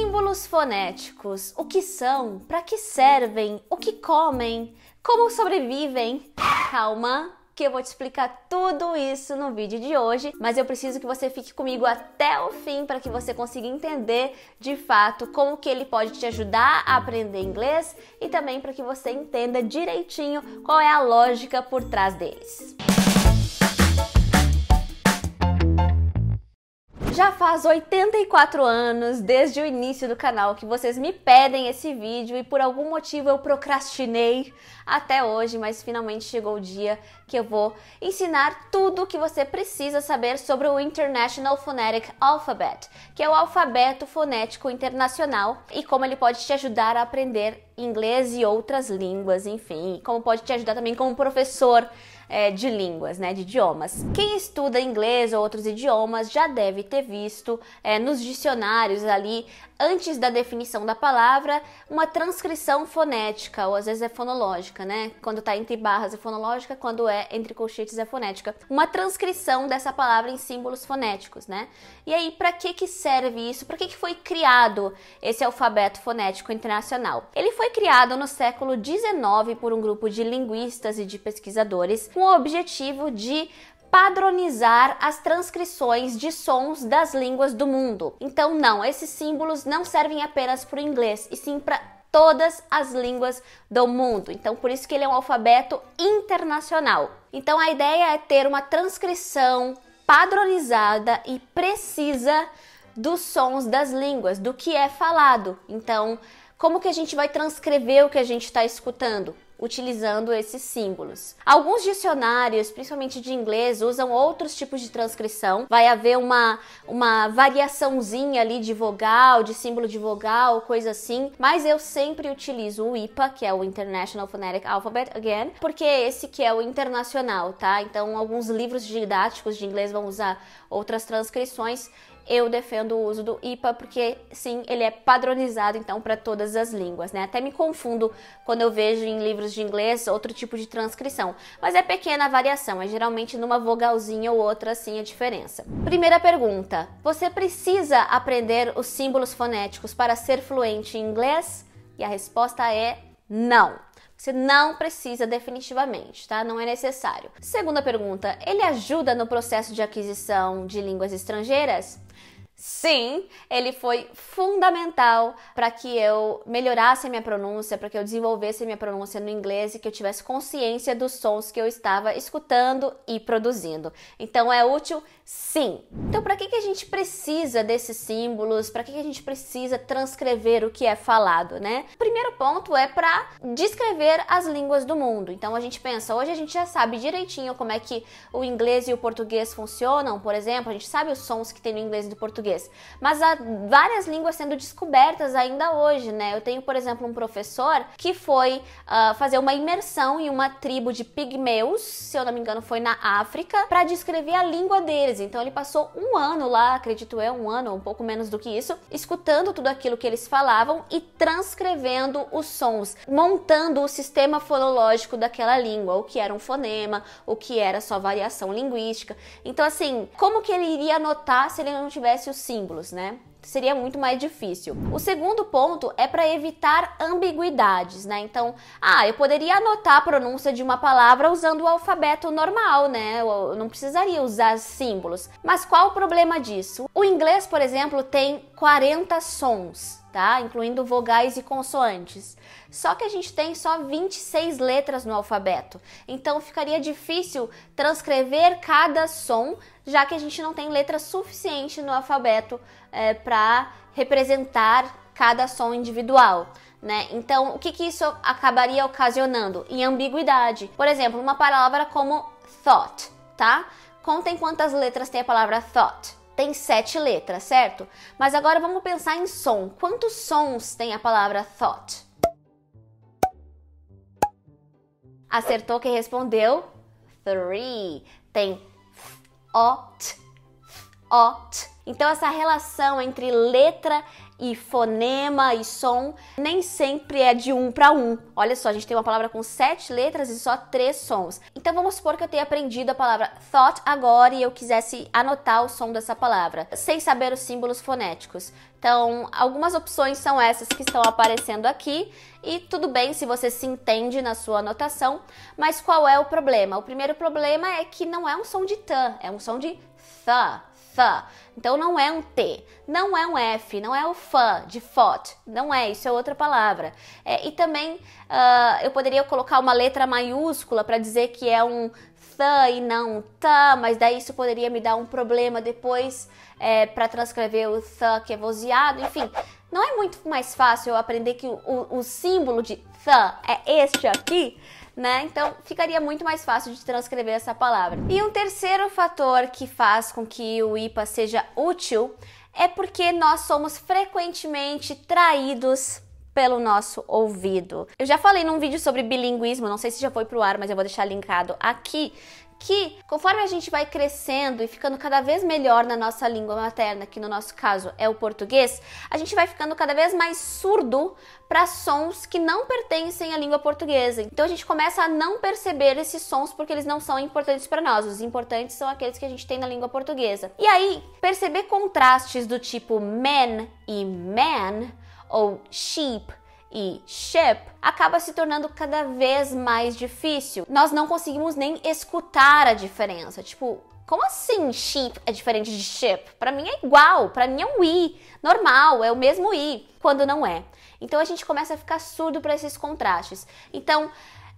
Símbolos fonéticos. O que são? Para que servem? O que comem? Como sobrevivem? Calma, que eu vou te explicar tudo isso no vídeo de hoje, mas eu preciso que você fique comigo até o fim para que você consiga entender de fato como que ele pode te ajudar a aprender inglês e também para que você entenda direitinho qual é a lógica por trás deles. Já faz 84 anos desde o início do canal que vocês me pedem esse vídeo e por algum motivo eu procrastinei até hoje, mas finalmente chegou o dia que eu vou ensinar tudo o que você precisa saber sobre o International Phonetic Alphabet, que é o alfabeto fonético internacional e como ele pode te ajudar a aprender inglês e outras línguas, enfim, como pode te ajudar também como professor é, de línguas, né, de idiomas. Quem estuda inglês ou outros idiomas já deve ter visto é, nos dicionários ali, antes da definição da palavra, uma transcrição fonética, ou às vezes é fonológica, né? Quando tá entre barras é fonológica, quando é entre colchetes é fonética. Uma transcrição dessa palavra em símbolos fonéticos, né? E aí, para que que serve isso? Para que que foi criado esse alfabeto fonético internacional? Ele foi criado no século XIX por um grupo de linguistas e de pesquisadores com o objetivo de padronizar as transcrições de sons das línguas do mundo. Então, não, esses símbolos não servem apenas para o inglês, e sim para todas as línguas do mundo. Então, por isso que ele é um alfabeto internacional. Então, a ideia é ter uma transcrição padronizada e precisa dos sons das línguas, do que é falado. Então, como que a gente vai transcrever o que a gente está escutando? Utilizando esses símbolos. Alguns dicionários, principalmente de inglês, usam outros tipos de transcrição. Vai haver uma, uma variaçãozinha ali de vogal, de símbolo de vogal, coisa assim. Mas eu sempre utilizo o IPA, que é o International Phonetic Alphabet, again, porque é esse que é o internacional, tá? Então, alguns livros didáticos de inglês vão usar outras transcrições eu defendo o uso do IPA porque sim, ele é padronizado então para todas as línguas, né? Até me confundo quando eu vejo em livros de inglês outro tipo de transcrição, mas é pequena a variação, é geralmente numa vogalzinha ou outra assim a diferença. Primeira pergunta: você precisa aprender os símbolos fonéticos para ser fluente em inglês? E a resposta é não. Você não precisa definitivamente, tá? Não é necessário. Segunda pergunta: ele ajuda no processo de aquisição de línguas estrangeiras? Sim, ele foi fundamental para que eu melhorasse a minha pronúncia, para que eu desenvolvesse a minha pronúncia no inglês e que eu tivesse consciência dos sons que eu estava escutando e produzindo. Então é útil sim. Então para que, que a gente precisa desses símbolos? Para que, que a gente precisa transcrever o que é falado, né? O primeiro ponto é para descrever as línguas do mundo. Então a gente pensa, hoje a gente já sabe direitinho como é que o inglês e o português funcionam, por exemplo, a gente sabe os sons que tem no inglês e do português português. Mas há várias línguas sendo descobertas ainda hoje, né? Eu tenho, por exemplo, um professor que foi uh, fazer uma imersão em uma tribo de pigmeus, se eu não me engano, foi na África, para descrever a língua deles. Então ele passou um ano lá, acredito eu, um ano, um pouco menos do que isso, escutando tudo aquilo que eles falavam e transcrevendo os sons, montando o sistema fonológico daquela língua, o que era um fonema, o que era só variação linguística. Então, assim, como que ele iria notar se ele não tivesse os símbolos, né? Seria muito mais difícil. O segundo ponto é para evitar ambiguidades, né? Então, ah, eu poderia anotar a pronúncia de uma palavra usando o alfabeto normal, né? Eu não precisaria usar símbolos. Mas qual o problema disso? O inglês, por exemplo, tem 40 sons tá? Incluindo vogais e consoantes. Só que a gente tem só 26 letras no alfabeto. Então ficaria difícil transcrever cada som, já que a gente não tem letra suficiente no alfabeto é, para representar cada som individual. Né? Então, o que, que isso acabaria ocasionando? Em ambiguidade. Por exemplo, uma palavra como thought, tá? Contem quantas letras tem a palavra thought tem sete letras, certo? Mas agora vamos pensar em som. Quantos sons tem a palavra thought? Acertou quem respondeu? Three. Tem o, t, ot. Então essa relação entre letra e fonema e som nem sempre é de um para um. Olha só, a gente tem uma palavra com sete letras e só três sons. Então vamos supor que eu tenha aprendido a palavra thought agora e eu quisesse anotar o som dessa palavra, sem saber os símbolos fonéticos. Então, algumas opções são essas que estão aparecendo aqui e tudo bem se você se entende na sua anotação, mas qual é o problema? O primeiro problema é que não é um som de t, é um som de th Então não é um T, não é um F, não é o fã de fot, não é, isso é outra palavra. É, e também uh, eu poderia colocar uma letra maiúscula para dizer que é um th e não um t, mas daí isso poderia me dar um problema depois é, para transcrever o th que é vozeado, enfim. Não é muito mais fácil eu aprender que o, o, o símbolo de th é este aqui? Né? Então ficaria muito mais fácil de transcrever essa palavra. E um terceiro fator que faz com que o IPA seja útil é porque nós somos frequentemente traídos pelo nosso ouvido. Eu já falei num vídeo sobre bilinguismo, não sei se já foi pro ar, mas eu vou deixar linkado aqui, que conforme a gente vai crescendo e ficando cada vez melhor na nossa língua materna, que no nosso caso é o português, a gente vai ficando cada vez mais surdo para sons que não pertencem à língua portuguesa. Então a gente começa a não perceber esses sons porque eles não são importantes para nós. Os importantes são aqueles que a gente tem na língua portuguesa. E aí, perceber contrastes do tipo man e man ou sheep e ship acaba se tornando cada vez mais difícil. Nós não conseguimos nem escutar a diferença. Tipo, como assim sheep é diferente de ship? Para mim é igual, para mim é um i, normal, é o mesmo i, quando não é. Então a gente começa a ficar surdo para esses contrastes. Então,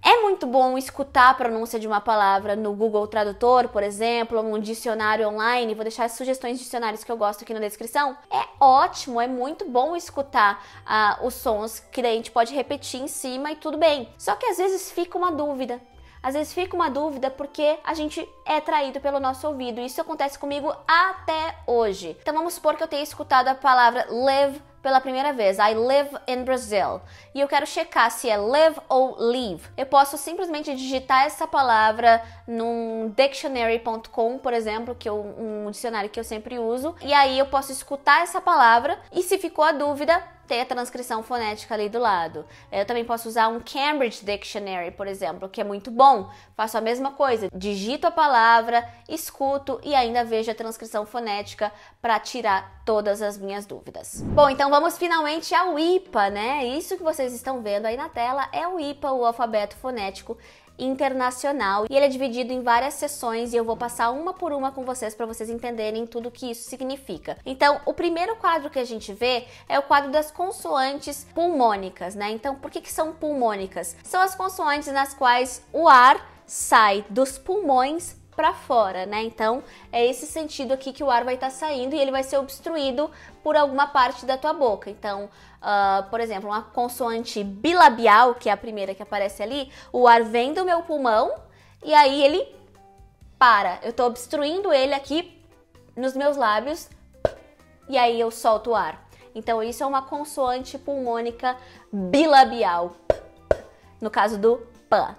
é muito bom escutar a pronúncia de uma palavra no Google Tradutor, por exemplo, ou num dicionário online. Vou deixar as sugestões de dicionários que eu gosto aqui na descrição. É ótimo, é muito bom escutar uh, os sons que daí a gente pode repetir em cima e tudo bem. Só que às vezes fica uma dúvida. Às vezes fica uma dúvida porque a gente é traído pelo nosso ouvido. Isso acontece comigo até hoje. Então vamos supor que eu tenha escutado a palavra live pela primeira vez. I live in Brazil. E eu quero checar se é live ou leave. Eu posso simplesmente digitar essa palavra num dictionary.com, por exemplo, que é um dicionário que eu sempre uso, e aí eu posso escutar essa palavra e se ficou a dúvida, ter a transcrição fonética ali do lado. Eu também posso usar um Cambridge Dictionary, por exemplo, que é muito bom. Faço a mesma coisa, digito a palavra, escuto e ainda vejo a transcrição fonética para tirar todas as minhas dúvidas. Bom, então vamos finalmente ao IPA, né? Isso que vocês estão vendo aí na tela é o IPA, o alfabeto fonético internacional e ele é dividido em várias sessões e eu vou passar uma por uma com vocês para vocês entenderem tudo o que isso significa. Então, o primeiro quadro que a gente vê é o quadro das consoantes pulmônicas, né? Então, por que, que são pulmônicas? São as consoantes nas quais o ar sai dos pulmões para fora, né? Então é esse sentido aqui que o ar vai estar tá saindo e ele vai ser obstruído por alguma parte da tua boca. Então, uh, por exemplo, uma consoante bilabial, que é a primeira que aparece ali, o ar vem do meu pulmão e aí ele para. Eu estou obstruindo ele aqui nos meus lábios e aí eu solto o ar. Então isso é uma consoante pulmônica bilabial. No caso do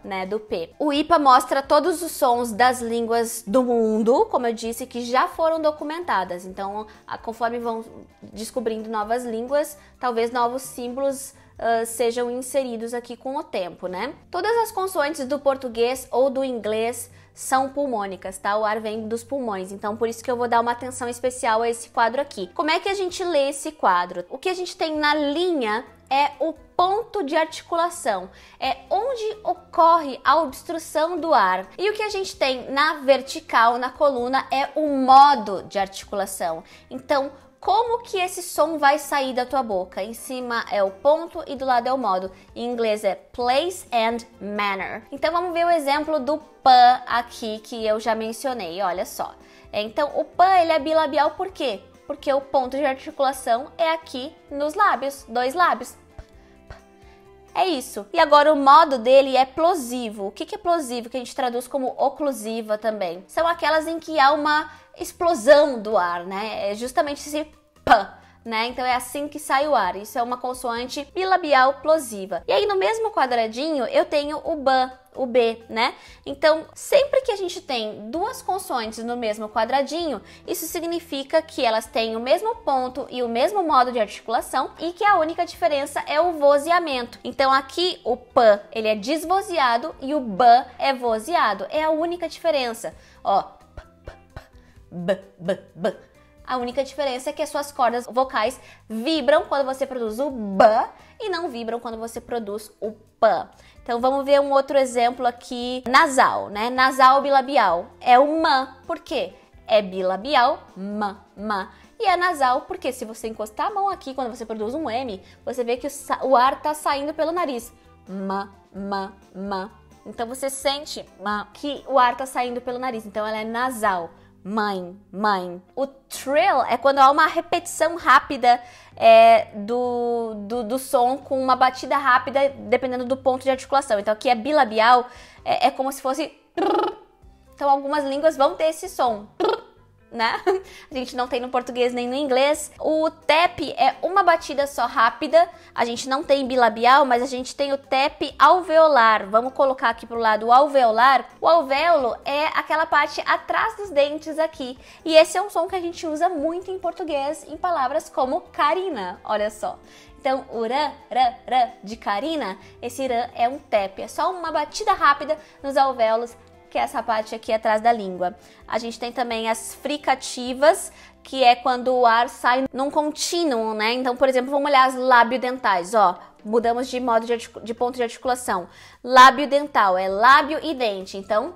né, do P. O IPA mostra todos os sons das línguas do mundo, como eu disse, que já foram documentadas. Então, conforme vão descobrindo novas línguas, talvez novos símbolos Uh, sejam inseridos aqui com o tempo, né? Todas as consoantes do português ou do inglês são pulmônicas, tá? O ar vem dos pulmões, então por isso que eu vou dar uma atenção especial a esse quadro aqui. Como é que a gente lê esse quadro? O que a gente tem na linha é o ponto de articulação, é onde ocorre a obstrução do ar. E o que a gente tem na vertical, na coluna, é o modo de articulação. Então, como que esse som vai sair da tua boca? Em cima é o ponto e do lado é o modo. Em inglês é place and manner. Então vamos ver o exemplo do pan aqui que eu já mencionei. Olha só. Então o pan ele é bilabial por quê? Porque o ponto de articulação é aqui nos lábios, dois lábios. É isso. E agora o modo dele é plosivo. O que é plosivo? Que a gente traduz como oclusiva também. São aquelas em que há uma explosão do ar, né? É justamente esse p né? Então é assim que sai o ar. Isso é uma consoante bilabial plosiva. E aí no mesmo quadradinho eu tenho o ban, o B, né? Então, sempre que a gente tem duas consoantes no mesmo quadradinho, isso significa que elas têm o mesmo ponto e o mesmo modo de articulação e que a única diferença é o vozeamento. Então, aqui o P, ele é desvozeado e o B é vozeado. É a única diferença. Ó, b, b, b. A única diferença é que as suas cordas vocais vibram quando você produz o B e não vibram quando você produz o P. Então vamos ver um outro exemplo aqui nasal, né? Nasal bilabial é o ma. Por quê? É bilabial, ma, ma. E é nasal porque se você encostar a mão aqui quando você produz um M, você vê que o, ar tá saindo pelo nariz. Ma, ma, ma. Então você sente ma, que o ar tá saindo pelo nariz. Então ela é nasal mãe, mãe. O trill é quando há uma repetição rápida é, do, do, do, som com uma batida rápida, dependendo do ponto de articulação. Então aqui é bilabial, é, é como se fosse. Então algumas línguas vão ter esse som né? A gente não tem no português nem no inglês. O TEP é uma batida só rápida. A gente não tem bilabial, mas a gente tem o TEP alveolar. Vamos colocar aqui pro lado o alveolar. O alvéolo é aquela parte atrás dos dentes aqui. E esse é um som que a gente usa muito em português em palavras como carina. Olha só. Então, o rã, rã, rã de carina, esse rã é um TEP, é só uma batida rápida nos alvéolos que é essa parte aqui atrás da língua. A gente tem também as fricativas, que é quando o ar sai num contínuo, né? Então, por exemplo, vamos olhar as lábio-dentais, ó. Mudamos de modo de, de ponto de articulação. Lábio dental é lábio e dente. Então,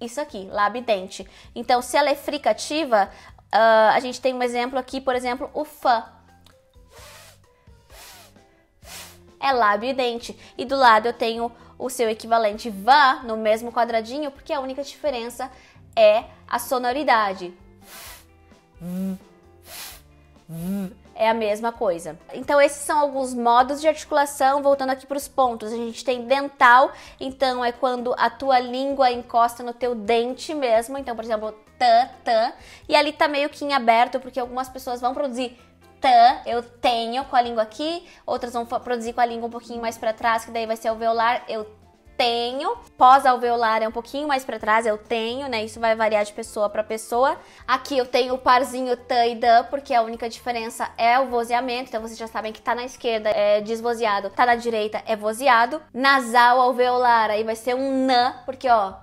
isso aqui, lábio e dente. Então, se ela é fricativa, uh, a gente tem um exemplo aqui, por exemplo, o fã. É lábio e dente. E do lado eu tenho o seu equivalente vá no mesmo quadradinho, porque a única diferença é a sonoridade. É a mesma coisa. Então, esses são alguns modos de articulação. Voltando aqui para os pontos, a gente tem dental, então é quando a tua língua encosta no teu dente mesmo. Então, por exemplo, tã, tã. E ali tá meio que em aberto, porque algumas pessoas vão produzir tã, eu tenho com a língua aqui, outras vão produzir com a língua um pouquinho mais para trás, que daí vai ser alveolar, eu tenho. Pós-alveolar é um pouquinho mais para trás, eu tenho, né? Isso vai variar de pessoa para pessoa. Aqui eu tenho o parzinho tã e dã, porque a única diferença é o vozeamento. Então vocês já sabem que tá na esquerda é desvozeado, tá na direita é vozeado. Nasal alveolar aí vai ser um nã, porque ó,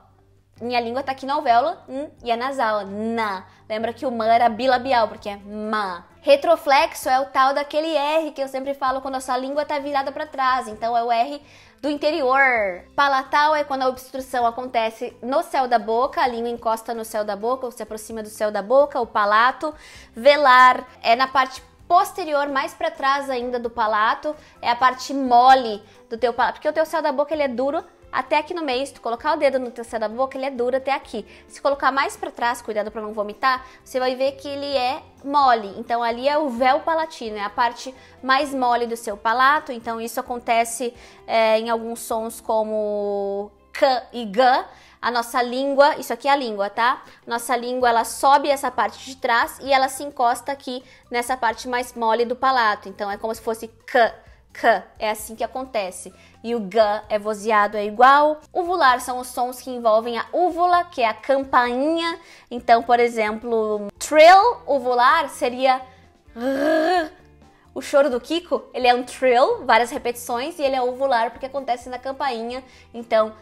minha língua tá aqui no alvéolo hum, e é nasal, na. Lembra que o ma era bilabial, porque é ma. Retroflexo é o tal daquele R que eu sempre falo quando a sua língua tá virada para trás. Então é o R do interior. Palatal é quando a obstrução acontece no céu da boca, a língua encosta no céu da boca ou se aproxima do céu da boca, o palato. Velar é na parte posterior, mais para trás ainda do palato, é a parte mole do teu palato, porque o teu céu da boca ele é duro, até aqui no meio, se tu colocar o dedo no céu da boca, ele é duro até aqui. Se colocar mais para trás, cuidado para não vomitar, você vai ver que ele é mole. Então ali é o véu palatino, é a parte mais mole do seu palato. Então isso acontece é, em alguns sons como k e g. A nossa língua, isso aqui é a língua, tá? Nossa língua ela sobe essa parte de trás e ela se encosta aqui nessa parte mais mole do palato. Então é como se fosse k K, é assim que acontece. E o G é vozeado, é igual. Uvular são os sons que envolvem a úvula, que é a campainha. Então, por exemplo, trill uvular seria o choro do Kiko, ele é um trill, várias repetições, e ele é uvular porque acontece na campainha. Então,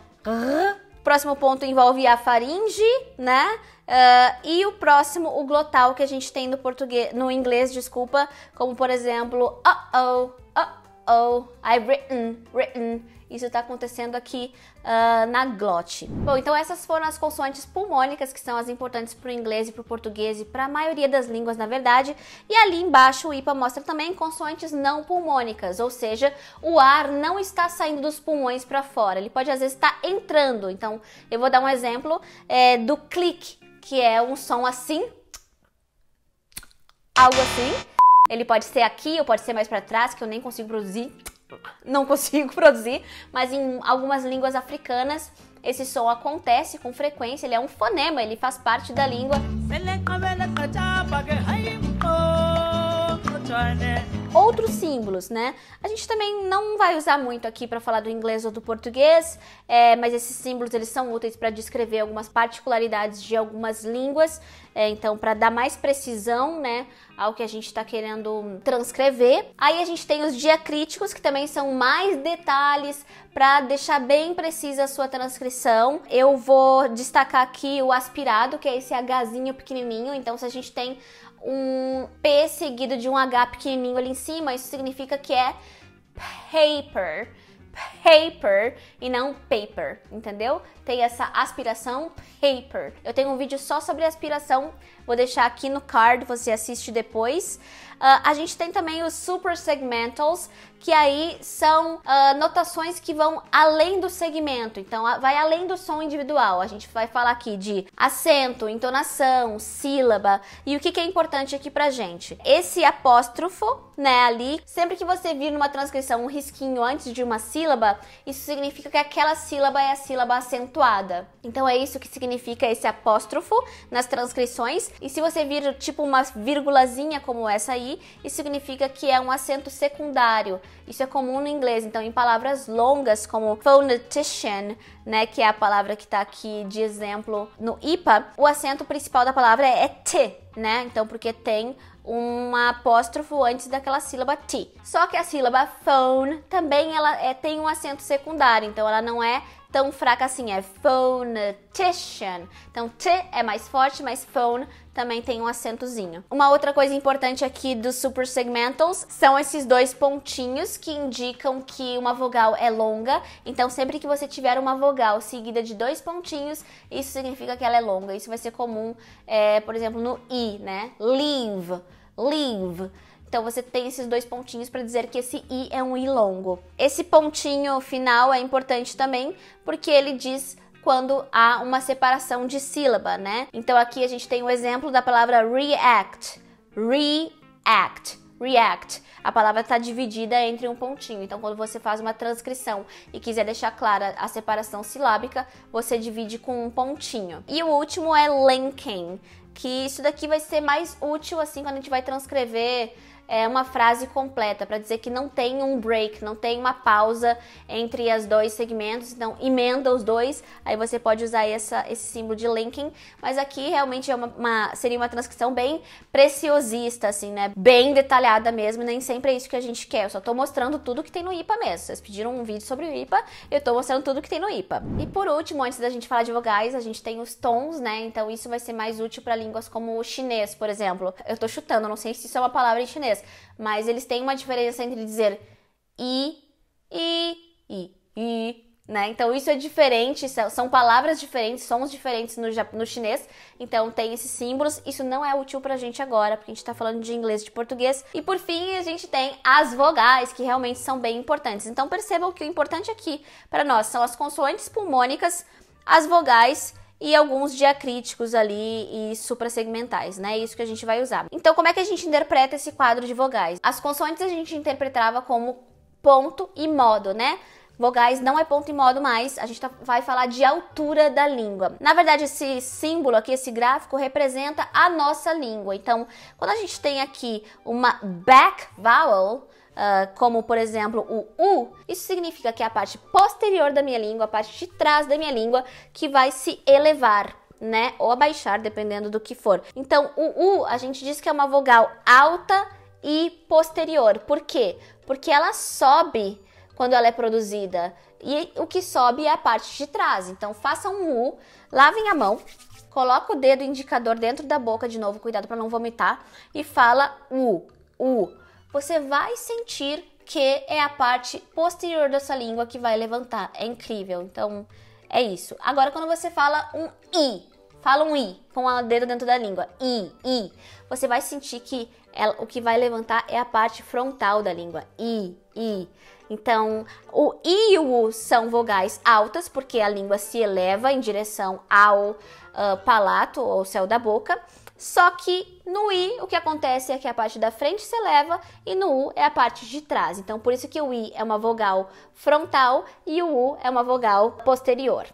próximo ponto envolve a faringe, né? Uh, e o próximo, o glotal que a gente tem no português, no inglês, desculpa, como por exemplo, uh oh, oh, I've written, written. Isso está acontecendo aqui uh, na glote. Bom, então essas foram as consoantes pulmônicas, que são as importantes para o inglês e para o português e para a maioria das línguas, na verdade. E ali embaixo o IPA mostra também consoantes não pulmônicas, ou seja, o ar não está saindo dos pulmões para fora, ele pode às vezes estar tá entrando. Então, eu vou dar um exemplo é, do clique, que é um som assim, algo assim. Ele pode ser aqui ou pode ser mais para trás, que eu nem consigo produzir. Não consigo produzir, mas em algumas línguas africanas esse som acontece com frequência, ele é um fonema, ele faz parte da língua. Outros símbolos, né? A gente também não vai usar muito aqui para falar do inglês ou do português, é, mas esses símbolos eles são úteis para descrever algumas particularidades de algumas línguas. É, então, para dar mais precisão, né, ao que a gente está querendo transcrever. Aí a gente tem os diacríticos, que também são mais detalhes para deixar bem precisa a sua transcrição. Eu vou destacar aqui o aspirado, que é esse Hzinho pequenininho. Então, se a gente tem um P seguido de um H pequenininho ali em cima, isso significa que é paper paper e não paper, entendeu? Tem essa aspiração paper. Eu tenho um vídeo só sobre aspiração, vou deixar aqui no card, você assiste depois. Uh, a gente tem também os super segmentals, que aí são uh, notações que vão além do segmento, então vai além do som individual. A gente vai falar aqui de acento, entonação, sílaba e o que, que é importante aqui pra gente. Esse apóstrofo, né, ali, sempre que você vir numa transcrição um risquinho antes de uma sílaba, isso significa que aquela sílaba é a sílaba acentuada. Então é isso que significa esse apóstrofo nas transcrições. E se você vir tipo uma vírgulazinha como essa aí, isso significa que é um acento secundário. Isso é comum no inglês. Então, em palavras longas como phonetician, né, que é a palavra que está aqui de exemplo no IPA, o acento principal da palavra é T, né? Então, porque tem um apóstrofo antes daquela sílaba T. Só que a sílaba phone também ela é, tem um acento secundário, então ela não é tão fraca assim, é phonetician. Então T é mais forte, mas phone também tem um acentozinho. Uma outra coisa importante aqui dos super segmentals são esses dois pontinhos que indicam que uma vogal é longa. Então sempre que você tiver uma vogal seguida de dois pontinhos, isso significa que ela é longa. Isso vai ser comum, é, por exemplo, no I, né? Leave, leave. Então você tem esses dois pontinhos para dizer que esse i é um i longo. Esse pontinho final é importante também porque ele diz quando há uma separação de sílaba, né? Então aqui a gente tem o exemplo da palavra react. React. React. A palavra está dividida entre um pontinho. Então, quando você faz uma transcrição e quiser deixar clara a separação silábica, você divide com um pontinho. E o último é linking, que isso daqui vai ser mais útil assim quando a gente vai transcrever é, uma frase completa para dizer que não tem um break, não tem uma pausa entre os dois segmentos, então emenda os dois, aí você pode usar essa, esse símbolo de linking, mas aqui realmente é uma, uma, seria uma transcrição bem preciosista, assim, né? Bem detalhada mesmo, nem sempre é isso que a gente quer, eu só tô mostrando tudo que tem no IPA mesmo. Vocês pediram um vídeo sobre o IPA, eu tô mostrando tudo que tem no IPA. E por último, antes da gente falar de vogais, a gente tem os tons, né? Então isso vai ser mais útil para línguas como o chinês, por exemplo. Eu tô chutando, não sei se isso é uma palavra em chinês, mas eles têm uma diferença entre dizer i, i, i, i, né? Então isso é diferente, são palavras diferentes, sons diferentes no, no chinês, então tem esses símbolos. Isso não é útil pra gente agora, porque a gente tá falando de inglês e de português. E por fim, a gente tem as vogais, que realmente são bem importantes. Então percebam que o importante aqui para nós são as consoantes pulmônicas, as vogais e alguns diacríticos ali e suprassegmentais, né? Isso que a gente vai usar. Então, como é que a gente interpreta esse quadro de vogais? As consoantes a gente interpretava como ponto e modo, né? Vogais não é ponto e modo mais, a gente tá, vai falar de altura da língua. Na verdade, esse símbolo aqui, esse gráfico, representa a nossa língua. Então, quando a gente tem aqui uma back vowel, Uh, como por exemplo o U, isso significa que é a parte posterior da minha língua, a parte de trás da minha língua, que vai se elevar, né? Ou abaixar, dependendo do que for. Então, o U, a gente diz que é uma vogal alta e posterior. Por quê? Porque ela sobe quando ela é produzida. E o que sobe é a parte de trás. Então, façam um U, lavem a mão, coloca o dedo indicador dentro da boca de novo, cuidado para não vomitar, e fala U, U você vai sentir que é a parte posterior da sua língua que vai levantar. É incrível. Então, é isso. Agora, quando você fala um i, fala um i com o dedo dentro da língua, i, i, você vai sentir que ela, o que vai levantar é a parte frontal da língua, i, i. Então, o i e o u são vogais altas, porque a língua se eleva em direção ao uh, palato ou céu da boca. Só que no I o que acontece é que a parte da frente se eleva e no U é a parte de trás. Então por isso que o I é uma vogal frontal e o U é uma vogal posterior.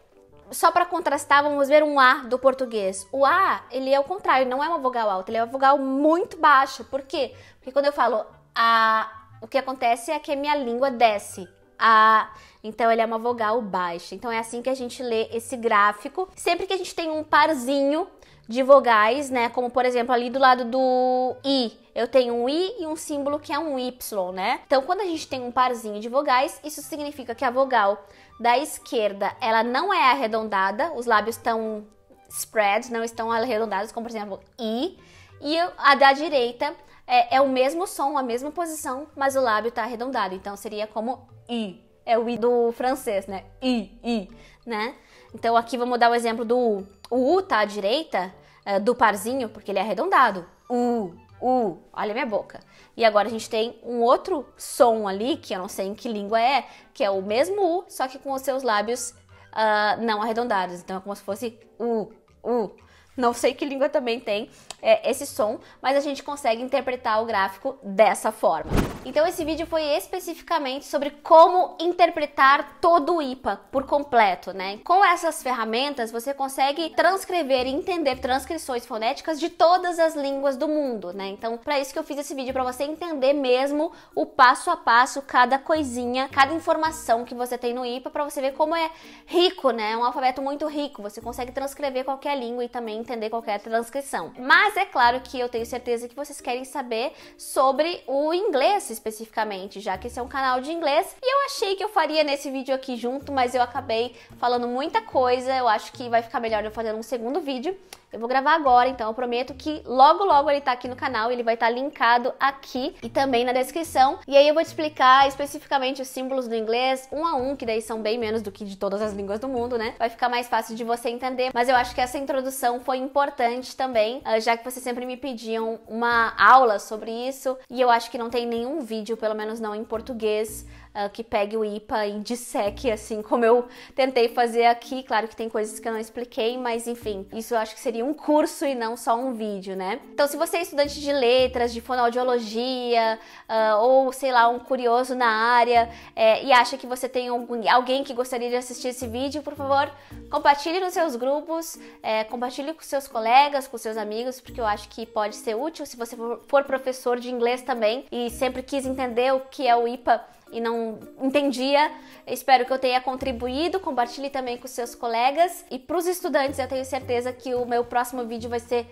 só para contrastar, vamos ver um A do português. O A, ele é o contrário, não é uma vogal alta, ele é uma vogal muito baixa. Por quê? Porque quando eu falo A, o que acontece é que a minha língua desce. A, então ele é uma vogal baixa. Então é assim que a gente lê esse gráfico. Sempre que a gente tem um parzinho de vogais, né? Como por exemplo ali do lado do I, eu tenho um I e um símbolo que é um Y, né? Então quando a gente tem um parzinho de vogais, isso significa que a vogal da esquerda ela não é arredondada, os lábios estão spread, não estão arredondados, como por exemplo I, e a da direita é, é o mesmo som, a mesma posição, mas o lábio está arredondado, então seria como I. É o I do francês, né? I, I, né? Então aqui vamos dar o exemplo do U. O U tá à direita é, do parzinho, porque ele é arredondado. U, U, olha minha boca. E agora a gente tem um outro som ali, que eu não sei em que língua é, que é o mesmo U, só que com os seus lábios uh, não arredondados. Então é como se fosse U, U. Não sei que língua também tem é, esse som, mas a gente consegue interpretar o gráfico dessa forma. Então esse vídeo foi especificamente sobre como interpretar todo o IPA por completo, né? Com essas ferramentas você consegue transcrever e entender transcrições fonéticas de todas as línguas do mundo, né? Então para isso que eu fiz esse vídeo para você entender mesmo o passo a passo, cada coisinha, cada informação que você tem no IPA para você ver como é rico, né? É um alfabeto muito rico. Você consegue transcrever qualquer língua e também entender qualquer transcrição. Mas é claro que eu tenho certeza que vocês querem saber sobre o inglês especificamente, já que esse é um canal de inglês. E eu achei que eu faria nesse vídeo aqui junto, mas eu acabei falando muita coisa. Eu acho que vai ficar melhor eu fazer um segundo vídeo. Eu vou gravar agora, então eu prometo que logo logo ele tá aqui no canal, ele vai estar tá linkado aqui e também na descrição. E aí eu vou te explicar especificamente os símbolos do inglês, um a um, que daí são bem menos do que de todas as línguas do mundo, né? Vai ficar mais fácil de você entender, mas eu acho que essa introdução foi importante também, ah, já que vocês sempre me pediam uma aula sobre isso, e eu acho que não tem nenhum vídeo, pelo menos não em português, uh, que pegue o IPA e disseque, assim como eu tentei fazer aqui. Claro que tem coisas que eu não expliquei, mas enfim, isso eu acho que seria um curso e não só um vídeo, né? Então, se você é estudante de letras, de fonoaudiologia, uh, ou sei lá, um curioso na área é, e acha que você tem algum, alguém que gostaria de assistir esse vídeo, por favor, compartilhe nos seus grupos, é, compartilhe com seus colegas, com seus amigos, porque eu acho que pode ser útil se você for professor de inglês também e sempre quis entender o que é o IPA e não entendia. Espero que eu tenha contribuído. Compartilhe também com seus colegas. E para os estudantes, eu tenho certeza que o meu próximo vídeo vai ser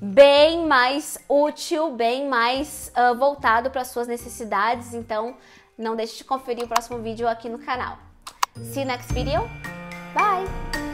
bem mais útil, bem mais uh, voltado para as suas necessidades. Então, não deixe de conferir o próximo vídeo aqui no canal. See you next video. Bye!